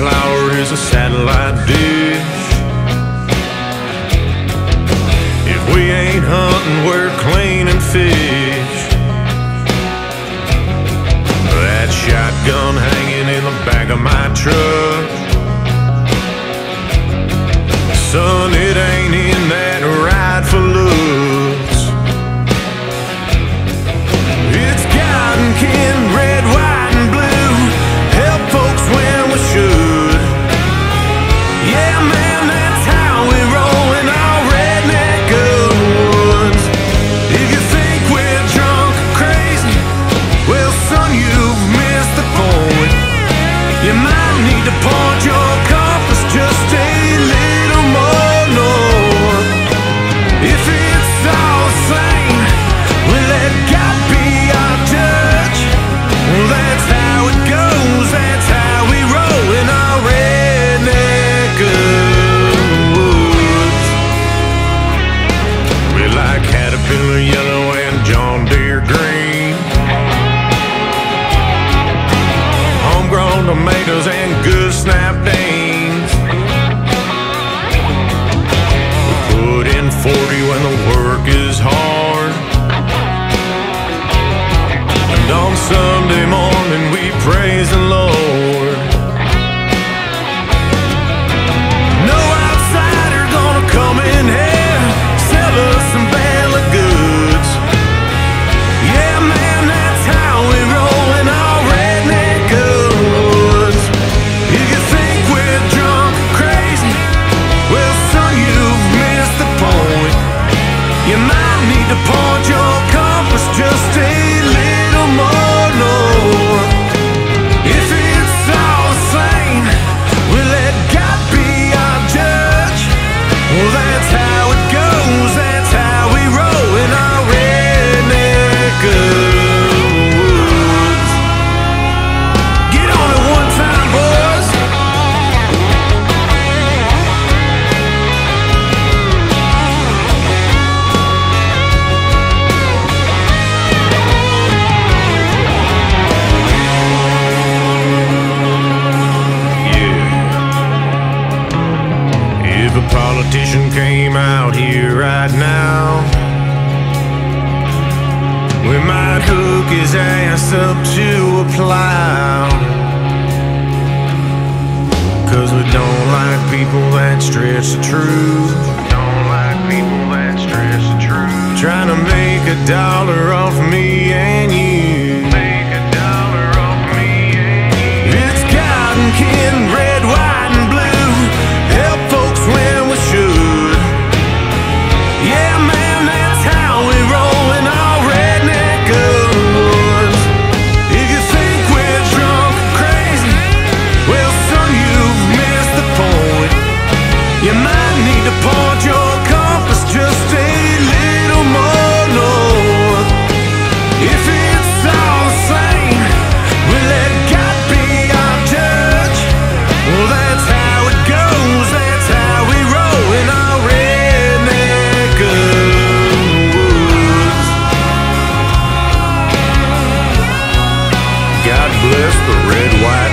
Flower is a satellite dish. If we ain't hunting, we're cleaning fish. That shotgun hanging in the back of my truck. Son, it ain't in that ride. tomatoes and if a politician came out here right now. We might hook his ass up to a plow. Cause we don't like people that stretch the truth. Don't like people that stretch the truth. Trying to make a dollar off me and you. the red, white,